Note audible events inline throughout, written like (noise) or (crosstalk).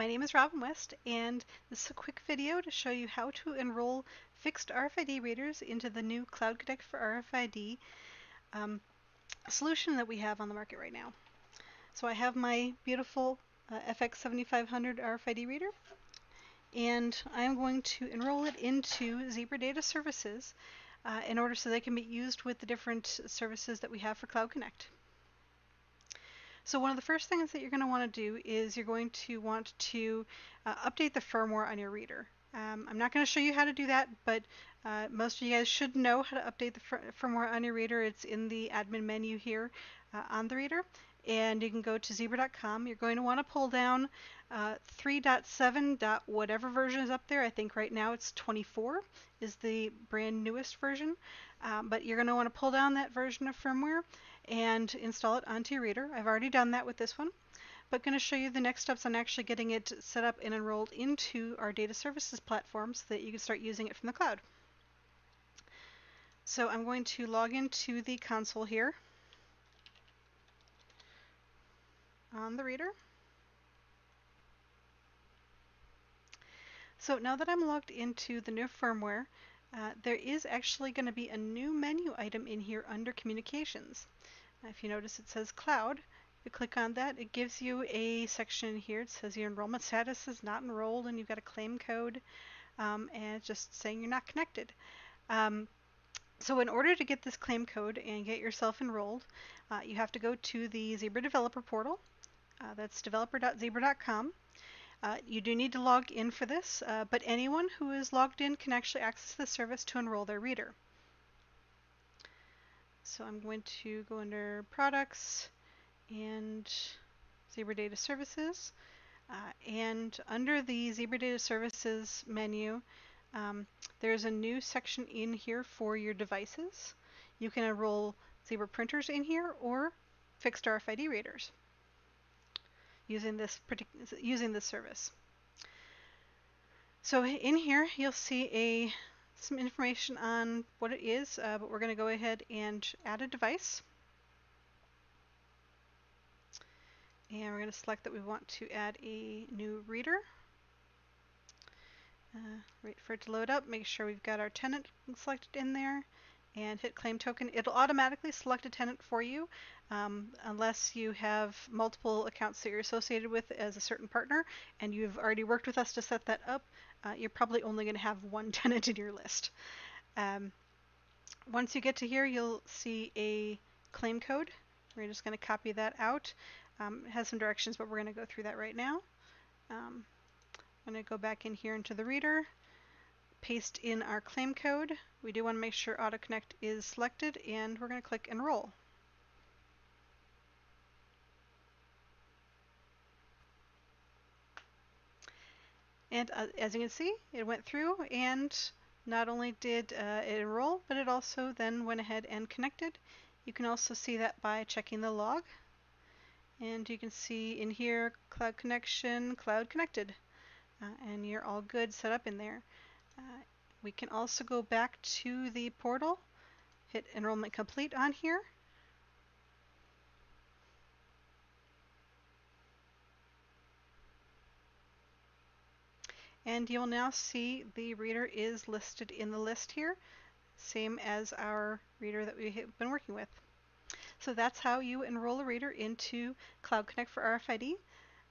is Robin West and this is a quick video to show you how to enroll fixed RFID readers into the new Cloud Connect for RFID um, solution that we have on the market right now. So I have my beautiful uh, FX7500 RFID reader and I'm going to enroll it into Zebra Data Services uh, in order so they can be used with the different services that we have for Cloud Connect. So one of the first things that you're going to want to do is you're going to want to uh, update the firmware on your reader. Um, I'm not going to show you how to do that, but uh, most of you guys should know how to update the firmware on your reader. It's in the admin menu here uh, on the reader. And you can go to zebra.com. You're going to want to pull down uh, 3.7. whatever version is up there. I think right now it's 24 is the brand newest version. Um, but you're going to want to pull down that version of firmware and install it onto your reader. I've already done that with this one, but going to show you the next steps on actually getting it set up and enrolled into our data services platform so that you can start using it from the cloud. So I'm going to log into the console here on the reader. So now that I'm logged into the new firmware, uh, there is actually going to be a new menu item in here under communications. If you notice it says cloud, if you click on that, it gives you a section here. It says your enrollment status is not enrolled and you've got a claim code um, and it's just saying you're not connected. Um, so in order to get this claim code and get yourself enrolled, uh, you have to go to the Zebra Developer Portal. Uh, that's developer.zebra.com. Uh, you do need to log in for this, uh, but anyone who is logged in can actually access the service to enroll their reader. So I'm going to go under Products and Zebra Data Services. Uh, and under the Zebra Data Services menu, um, there's a new section in here for your devices. You can enroll Zebra printers in here or fixed RFID readers using this using this service. So in here you'll see a some information on what it is, uh, but we're going to go ahead and add a device. And we're going to select that we want to add a new reader. Uh, wait for it to load up, make sure we've got our tenant selected in there and hit claim token. It'll automatically select a tenant for you um, unless you have multiple accounts that you're associated with as a certain partner and you've already worked with us to set that up. Uh, you're probably only going to have one (laughs) tenant in your list. Um, once you get to here, you'll see a claim code. We're just going to copy that out. Um, it has some directions, but we're going to go through that right now. Um, I'm going to go back in here into the reader paste in our claim code. We do want to make sure AutoConnect is selected and we're going to click Enroll. And uh, as you can see, it went through and not only did uh, it enroll, but it also then went ahead and connected. You can also see that by checking the log. And you can see in here, cloud connection, cloud connected. Uh, and you're all good set up in there. Uh, we can also go back to the portal, hit enrollment complete on here. And you'll now see the reader is listed in the list here, same as our reader that we have been working with. So that's how you enroll a reader into Cloud Connect for RFID.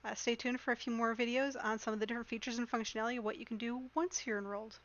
Uh, stay tuned for a few more videos on some of the different features and functionality, of what you can do once you're enrolled.